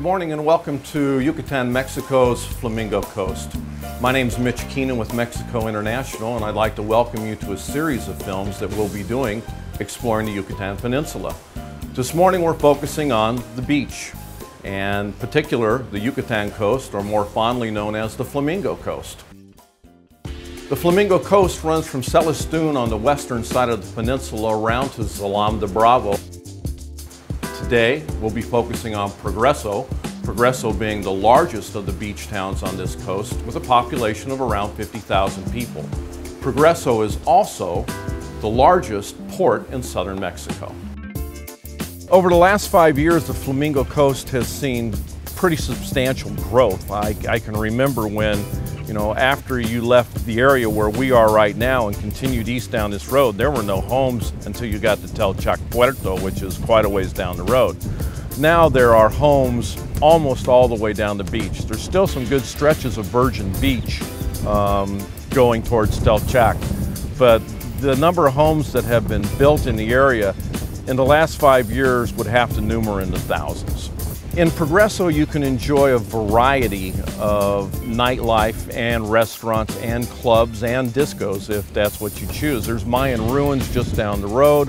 morning and welcome to Yucatan, Mexico's Flamingo Coast. My name is Mitch Keenan with Mexico International and I'd like to welcome you to a series of films that we'll be doing exploring the Yucatan Peninsula. This morning we're focusing on the beach and particular the Yucatan coast or more fondly known as the Flamingo Coast. The Flamingo Coast runs from Celestun on the western side of the peninsula around to Dzilam de Bravo Today, we'll be focusing on Progreso, Progreso being the largest of the beach towns on this coast with a population of around 50,000 people. Progreso is also the largest port in southern Mexico. Over the last five years, the Flamingo Coast has seen pretty substantial growth. I, I can remember when you know, after you left the area where we are right now and continued east down this road, there were no homes until you got to Telchac Puerto, which is quite a ways down the road. Now there are homes almost all the way down the beach. There's still some good stretches of virgin beach um, going towards Telchac, but the number of homes that have been built in the area in the last five years would have to number in the thousands. In Progreso, you can enjoy a variety of nightlife and restaurants and clubs and discos if that's what you choose. There's Mayan ruins just down the road.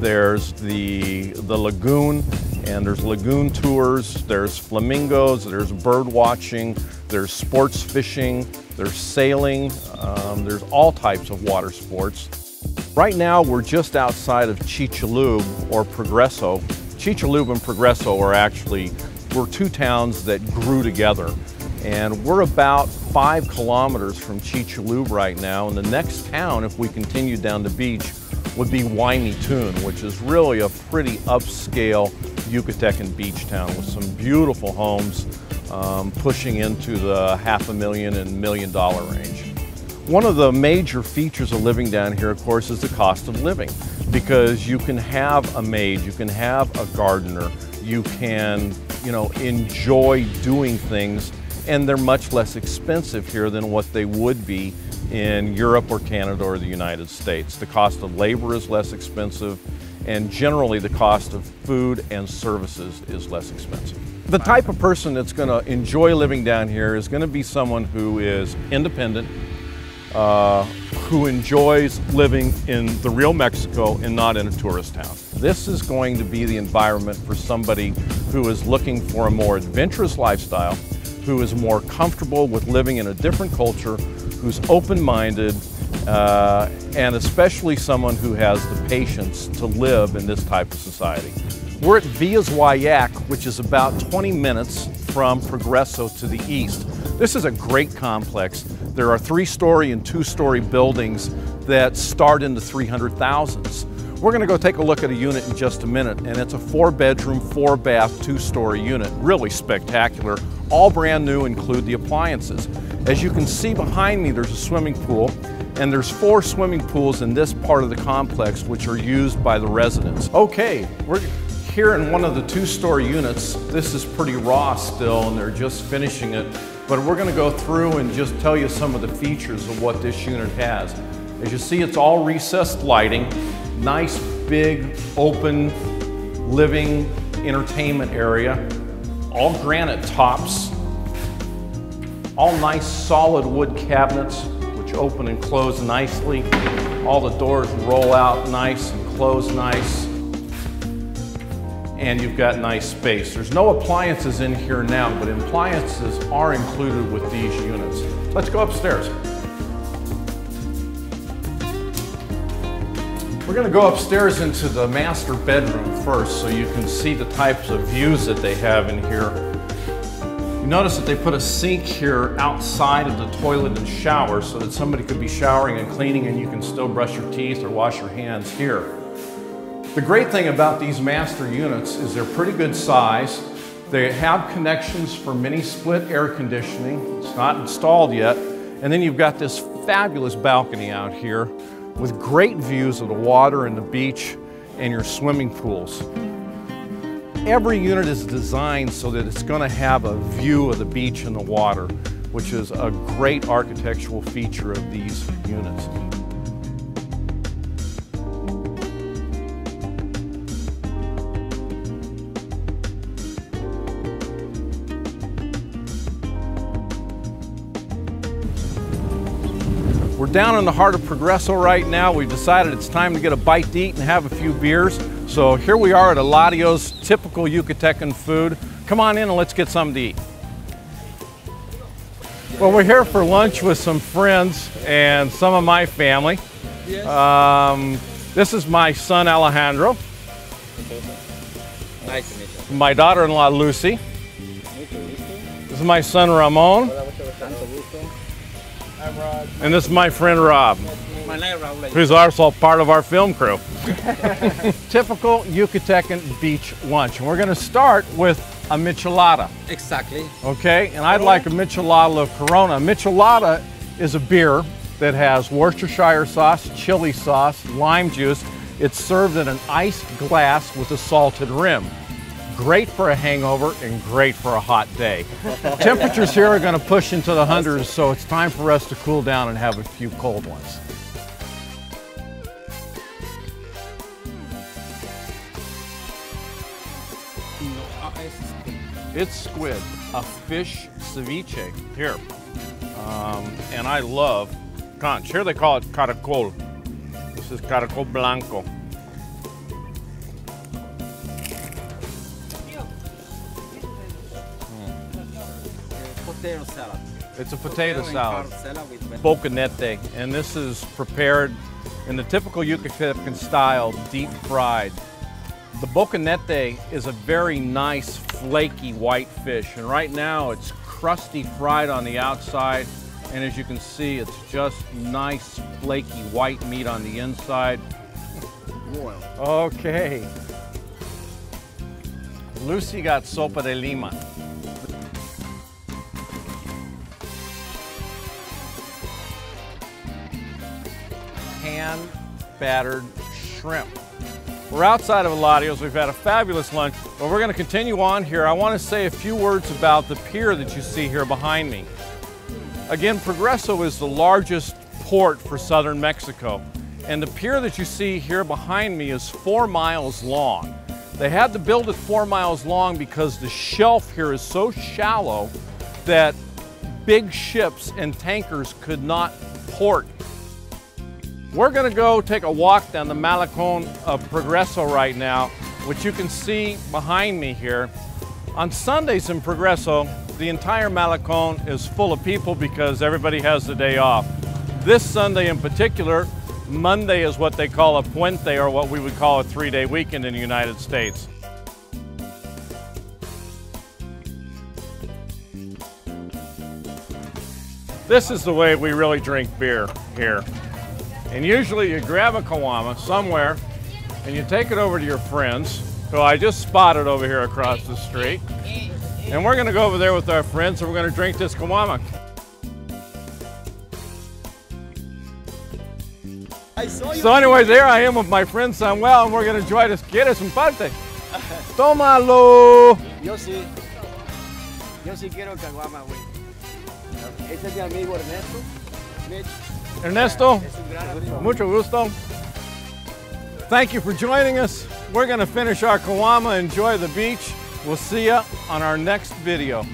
There's the, the lagoon and there's lagoon tours. There's flamingos, there's bird watching, there's sports fishing, there's sailing, um, there's all types of water sports. Right now, we're just outside of Chicxulub or Progreso, Chicxulub and Progreso are actually, we're two towns that grew together. And we're about five kilometers from Chicxulub right now. And the next town, if we continue down the beach, would be Huaymitun, which is really a pretty upscale Yucatecan beach town with some beautiful homes um, pushing into the half a million and million dollar range. One of the major features of living down here, of course, is the cost of living because you can have a maid, you can have a gardener, you can, you know, enjoy doing things and they're much less expensive here than what they would be in Europe or Canada or the United States. The cost of labor is less expensive and generally the cost of food and services is less expensive. The type of person that's going to enjoy living down here is going to be someone who is independent, uh, who enjoys living in the real Mexico and not in a tourist town. This is going to be the environment for somebody who is looking for a more adventurous lifestyle, who is more comfortable with living in a different culture, who's open-minded, uh, and especially someone who has the patience to live in this type of society. We're at Villas Guayac, which is about 20 minutes from Progreso to the east. This is a great complex. There are three-story and two-story buildings that start in the 300,000s. We're gonna go take a look at a unit in just a minute, and it's a four-bedroom, four-bath, two-story unit. Really spectacular. All brand new, include the appliances. As you can see behind me, there's a swimming pool, and there's four swimming pools in this part of the complex which are used by the residents. Okay, we're here in one of the two-story units. This is pretty raw still, and they're just finishing it. But we're gonna go through and just tell you some of the features of what this unit has. As you see, it's all recessed lighting, nice, big, open, living entertainment area, all granite tops, all nice solid wood cabinets, which open and close nicely. All the doors roll out nice and close nice and you've got nice space. There's no appliances in here now, but appliances are included with these units. Let's go upstairs. We're gonna go upstairs into the master bedroom first so you can see the types of views that they have in here. You notice that they put a sink here outside of the toilet and shower so that somebody could be showering and cleaning and you can still brush your teeth or wash your hands here. The great thing about these master units is they're pretty good size. They have connections for mini split air conditioning. It's not installed yet. And then you've got this fabulous balcony out here with great views of the water and the beach and your swimming pools. Every unit is designed so that it's going to have a view of the beach and the water, which is a great architectural feature of these units. We're down in the heart of Progreso right now. We've decided it's time to get a bite to eat and have a few beers. So here we are at Eladio's typical Yucatecan food. Come on in and let's get something to eat. Well, we're here for lunch with some friends and some of my family. Um, this is my son Alejandro, nice to meet you. my daughter-in-law Lucy. This is my son Ramon, and this is my friend Rob, My name is Raul. who's also part of our film crew. Typical Yucatecan beach lunch. And we're gonna start with a michelada, Exactly. okay? And I'd like a michelada of Corona. Michelada is a beer that has Worcestershire sauce, chili sauce, lime juice. It's served in an iced glass with a salted rim. Great for a hangover and great for a hot day. Temperatures here are going to push into the hundreds, so it's time for us to cool down and have a few cold ones. It's squid, a fish ceviche here. Um, and I love conch. Here they call it caracol. This is caracol blanco. Potato salad. It's a potato and salad. salad with boquinete, and this is prepared in the typical Yucatecan style, deep fried. The boquinete is a very nice, flaky white fish, and right now it's crusty fried on the outside, and as you can see, it's just nice, flaky white meat on the inside. Okay. Lucy got sopa de lima. Hand battered shrimp. We're outside of Eladio's. We've had a fabulous lunch, but we're going to continue on here. I want to say a few words about the pier that you see here behind me. Again, Progreso is the largest port for southern Mexico, and the pier that you see here behind me is four miles long. They had to build it four miles long because the shelf here is so shallow that big ships and tankers could not port we're going to go take a walk down the Malecon of Progreso right now, which you can see behind me here. On Sundays in Progreso, the entire Malecon is full of people because everybody has the day off. This Sunday in particular, Monday is what they call a puente or what we would call a three-day weekend in the United States. This is the way we really drink beer here. And usually you grab a caguama somewhere and you take it over to your friends, who I just spotted over here across the street. And we're gonna go over there with our friends and we're gonna drink this caguama. I saw you. So anyways, there I am with my friend Samuel and we're gonna enjoy this. ¿Quieres un parte? Tómalo! Yo sí. Yo sí quiero caguama, güey. Este es mi amigo Ernesto. Ernesto, mucho gusto. Thank you for joining us. We're gonna finish our caguama, enjoy the beach. We'll see you on our next video.